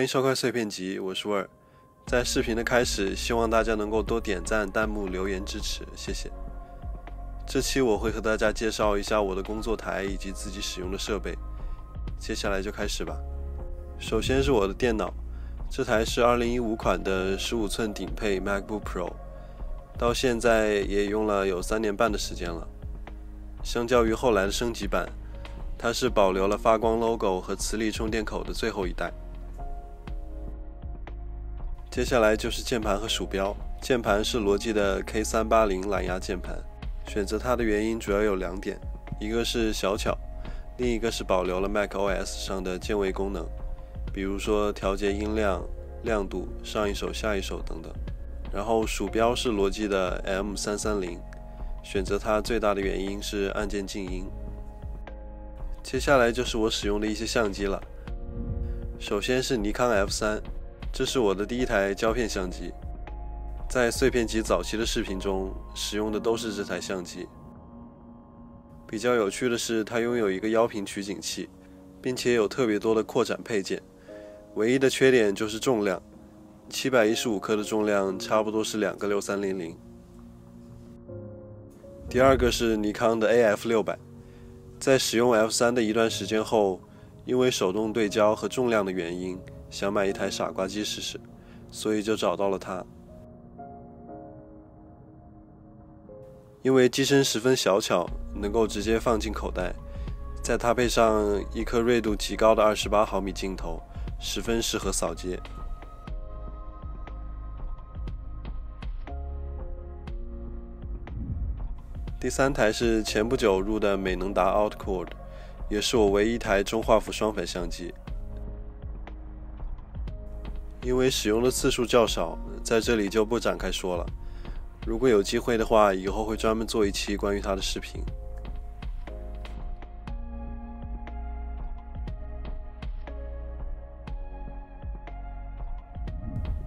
欢迎收看碎片集，我是味儿。在视频的开始，希望大家能够多点赞、弹幕、留言支持，谢谢。这期我会和大家介绍一下我的工作台以及自己使用的设备。接下来就开始吧。首先是我的电脑，这台是2015款的15寸顶配 MacBook Pro，到现在也用了有三年半的时间了。相较于后来的升级版，它是保留了发光 logo 和磁力充电口的最后一代。接下来就是键盘和鼠标，键盘是罗技的 K380 蓝牙键盘。选择它的原因主要有两点，一个是小巧，另一个是保留了 macOS 上的键位功能，比如说调节音量、亮度、上一首、下一首等等。然后鼠标是罗技的 M330，选择它最大的原因是按键静音。接下来就是我使用的一些相机了，首先是尼康 F3，这是我的第一台胶片相机。在碎片级早期的视频中，使用的都是这台相机。比较有趣的是，它拥有一个腰屏取景器，并且有特别多的扩展配件。唯一的缺点就是重量，七百一十五克的重量差不多是两个六三零零。第二个是尼康的 AF 六百，在使用 F 三的一段时间后，因为手动对焦和重量的原因，想买一台傻瓜机试试，所以就找到了它。因为机身十分小巧，能够直接放进口袋，再搭配上一颗锐度极高的二十八毫米镜头，十分适合扫街。第三台是前不久入的美能达 Outcord，也是我唯一一台中画幅双反相机。因为使用的次数较少，在这里就不展开说了。如果有机会的话，以后会专门做一期关于它的视频。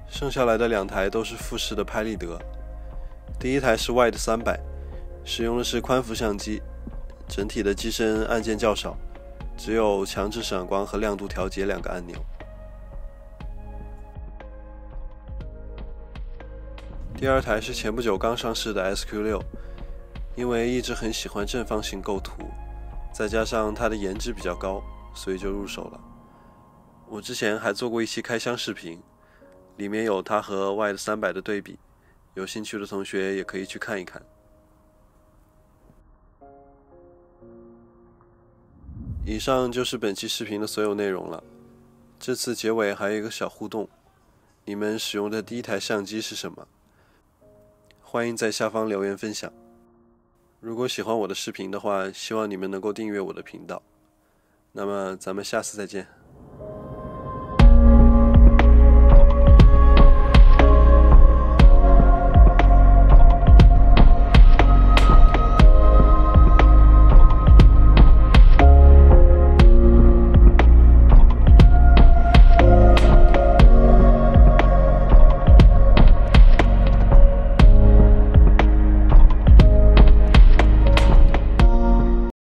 剩下来的两台都是富士的拍立得，第一台是 Wide 三百，使用的是宽幅相机，整体的机身按键较少，只有强制闪光和亮度调节两个按钮。第二台是前不久刚上市的 SQ6，因为一直很喜欢正方形构图，再加上它的颜值比较高，所以就入手了。我之前还做过一期开箱视频，里面有它和 Y 的三百的对比，有兴趣的同学也可以去看一看。以上就是本期视频的所有内容了。这次结尾还有一个小互动，你们使用的第一台相机是什么？欢迎在下方留言分享。如果喜欢我的视频的话，希望你们能够订阅我的频道。那么，咱们下次再见。